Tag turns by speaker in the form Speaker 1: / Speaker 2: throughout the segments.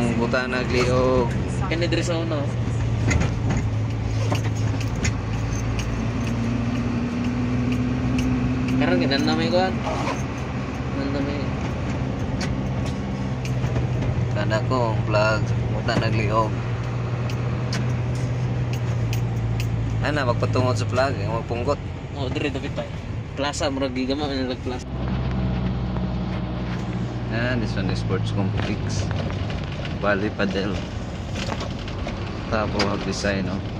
Speaker 1: kung buta nagliog.
Speaker 2: Kani diri sa uno. Karon ginan na may kuan. Nan na may
Speaker 1: Kana kong vlog, buta nagliog. Ana, magpatungod sa vlog, magpunggot.
Speaker 2: oh diri dapat pa. Plaza murag gigama nag plaza.
Speaker 1: And this one is Sports Complex. Valley Padel. Tapos mag-design, no?
Speaker 3: Oh.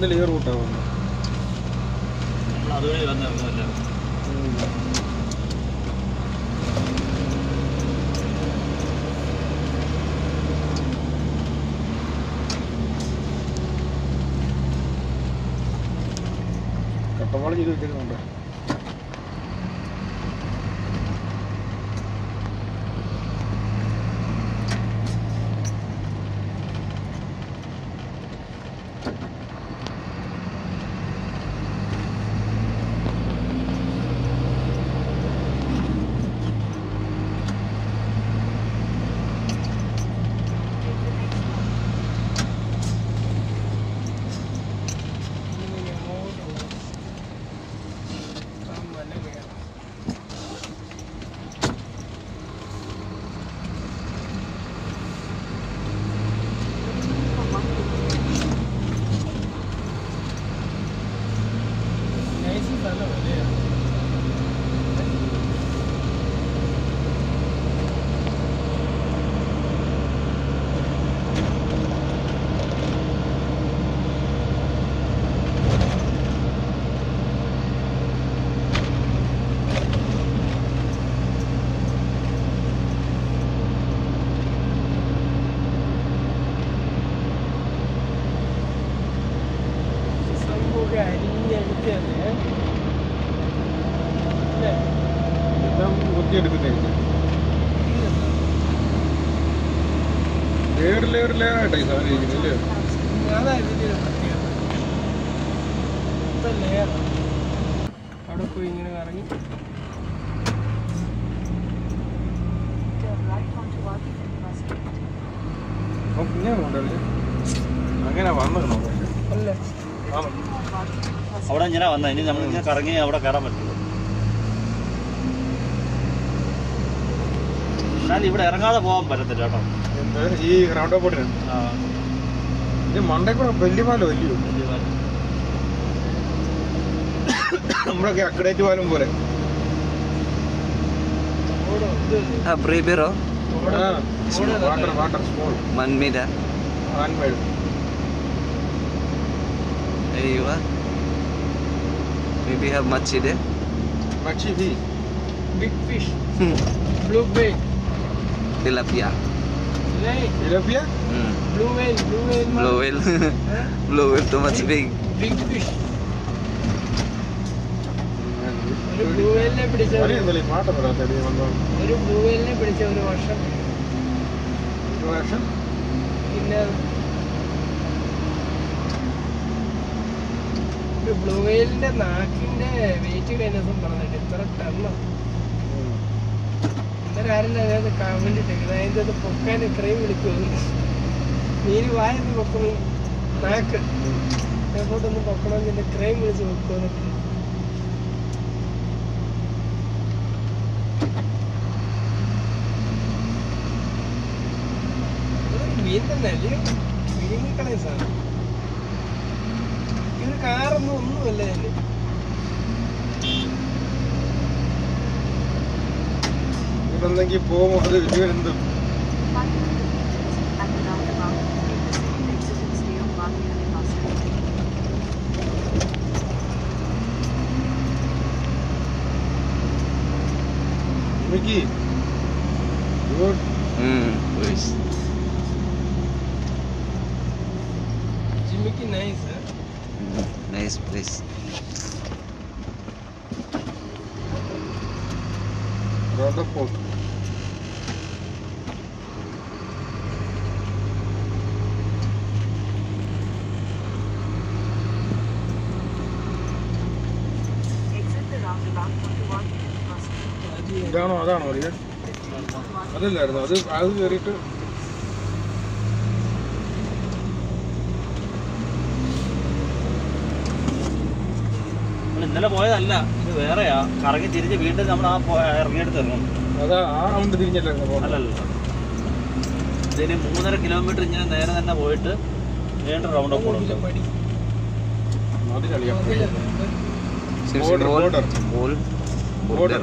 Speaker 3: നമ്മൾ ലിയർ ഈ റൂട്ടാണ്
Speaker 2: അതുവഴി
Speaker 3: കട്ടപ്പാട് ചെയ്ത് വെച്ചിരുന്നുണ്ട് എല്ലാം കുത്തിയെടുക്കുന്നേ layer layer layer ആയിട്ടാ ഈ സാധനം ഇരിക്കുന്നത് അല്ലേ?
Speaker 4: അവിടെ പോയി ഇങ്ങനെ കറങ്ങി.
Speaker 3: അങ്ങനെ വന്നോ
Speaker 4: അല്ലേ?
Speaker 2: അവിടെ ഇങ്ങനെ വന്ന ഇനി നമ്മൾ ഇങ്ങനെ കറങ്ങി അവിടെ കയറാൻ പറ്റുള്ളൂ എന്നാൽ ഇവിടെ ഇറങ്ങാതെ പോകാൻ പറ്റത്തില്ല കേട്ടോ.
Speaker 3: എന്താ ഈ റൗണ്ട് അബൌട്ടിന് ഇത് മണ്ടേ കൂടെ വലിയ പാലം വലിയോ? നമ്മളൊക്കെ അക്കഡേറ്റ് പാലം പോലെ.
Speaker 1: Bribero?
Speaker 3: Water water small
Speaker 1: Manmida?
Speaker 3: Hand
Speaker 1: Aywa. Maybe have machi there?
Speaker 3: പക്ഷി ഫീ
Speaker 4: big fish blue whale
Speaker 1: Tilapia.
Speaker 3: Tilapia
Speaker 1: Hmm.
Speaker 4: Blue whale blue whale
Speaker 1: Blue whale. Blue whale too much big.
Speaker 4: Big fish ഒരു blue വെയിലിനെ പിടിച്ച ഒരു- blue വെയിലിനെ പിടിച്ച ഒരു വർഷം
Speaker 3: ഒരു വർഷം
Speaker 4: പിന്നെ ഒരു ബ്ലൂ വെയിലിന്റെ നാക്കിന്റെ വെയിറ്റ് കഴിഞ്ഞ ദിവസം പറഞ്ഞിട്ട് ഇത്ര ടണ്ണോ ആരും പൊക്കാൻ ഇത്രയും പൊക്കണമെങ്കിൽ മീൻ തന്നെ അല്ലേ ഇത് കാറൊന്നും ഒന്നുമല്ല
Speaker 5: stay on Wadi Street.
Speaker 3: Mickey good
Speaker 1: Hmm. Boys.
Speaker 4: pretty nice. Huh?
Speaker 1: Nice place.
Speaker 5: Round off
Speaker 3: ഇതാണോ? അതാണോ അറിയാൻ? അതല്ലായിരുന്നു? അത് അത് കയറിയിട്ട്
Speaker 2: ഇന്നലെ പോയതല്ല ഇത് വേറെയാ. കറങ്ങി തിരിഞ്ഞ് വീണ്ടും നമ്മൾ ആ ഇറങ്ങിയെടുത്ത് ഇറങ്ങും.
Speaker 3: അതാ ആ റൗണ്ട് തിരിഞ്ഞല്ലായിരുന്നു പോകണം
Speaker 2: അല്ലല്ല. ഇതിന് മൂന്നര കിലോമീറ്റർ ഇങ്ങനെ നേരെ തന്നെ പോയിട്ട് വീണ്ടും റൗണ്ട് ഓഫ്
Speaker 1: ബോർഡർ
Speaker 3: ബോർഡർ.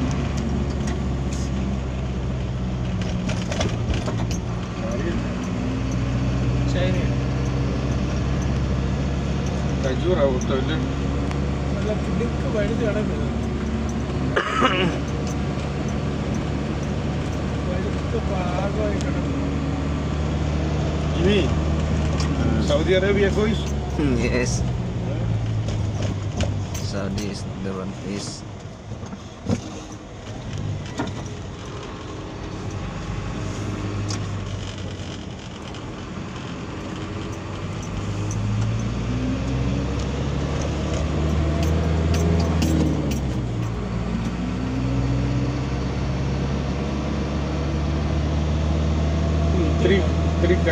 Speaker 4: करावं टॉयलेट
Speaker 3: जी सऊदी अरेबिया कोई
Speaker 1: yes saudi is the one place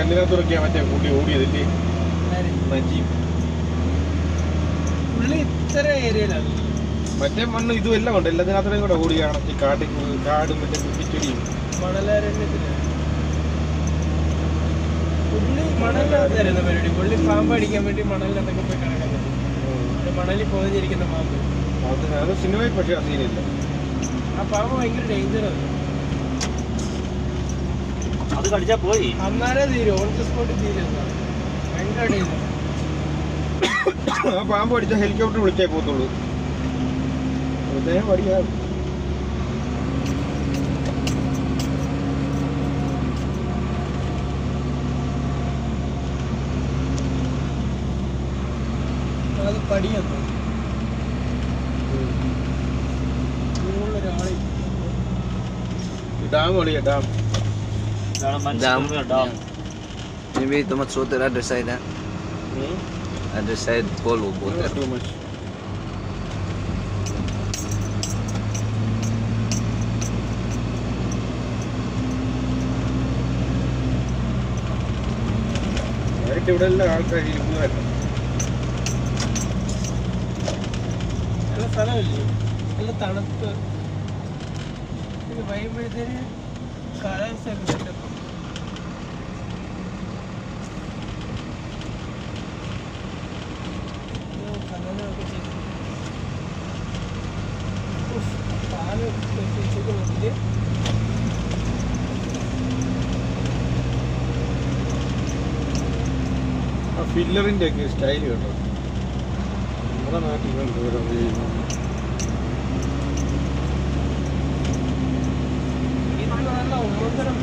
Speaker 3: കല്ലിനകത്തുറക്കിയാ മറ്റേ പുള്ളി ഓടിയതില്ലേ?
Speaker 4: ആര്?
Speaker 3: നജീബ്
Speaker 4: പുള്ളി ഇത്ര ഏരിയയിലാണ്
Speaker 3: മറ്റേ മണ്ണ് ഇതും എല്ലാം ഉണ്ട്. എല്ലാത്തിനകത്തും കൂടെ ഓടിയാണ്. ഈ കാട്ടി കാടും മറ്റേ കുറ്റിച്ചെടിയും.
Speaker 4: മണലാരണ്യത്തിൽ പുള്ളി മണലിനകത്തായിരുന്നു പരിപാടി. പുള്ളി പാമ്പ് അടിക്കാൻ വേണ്ടി മണലിനകത്തൊക്കെ പോയി കിടക്കുന്നത് ഒരു മണലിൽ പാമ്പ്.
Speaker 3: അത് സിനിമയിൽ പക്ഷേ ആ സീനില്ല
Speaker 4: ആ പാമ്പ് ഭയങ്കര ഡേഞ്ചറാണ്
Speaker 2: അത് കളിച്ചാ പോയി.
Speaker 4: അന്നേരം തീരും ഓൺ ദ സ്പോട്ട് തീരും
Speaker 3: ആ പാമ്പ് അടിച്ച ഹെലികോപ്റ്റർ വിളിച്ചേ പോത്തുള്ളൂ അദ്ദേഹം
Speaker 4: അത് പടിയാണ്
Speaker 3: ഡാം ഒളിയ dam.
Speaker 2: ഇതാണ്
Speaker 1: Dam.
Speaker 2: മനസ്സിലാക്കുക dam
Speaker 1: Maybe too much water other side, huh? Other side full of water.
Speaker 3: Too much ആയിട്ട് ഇവിടെ എല്ലാ ആൾക്കാർ ഇരിക്കുന്നതല്ല
Speaker 4: നല്ല സ്ഥലമല്ലേ നല്ല തണുപ്പ് ഇത് വൈകുമ്പോഴത്തേന് കാലാവസ്ഥ
Speaker 3: ആ ഫില്ലറിന്റെ ഒക്കെ സ്റ്റൈൽ കേട്ടോ. നമ്മുടെ നാട്ടിൽ കണ്ടു ഇവിടെ ചെയ്യുന്നത്
Speaker 4: ഇത് നല്ല ഓരോരുത്തരം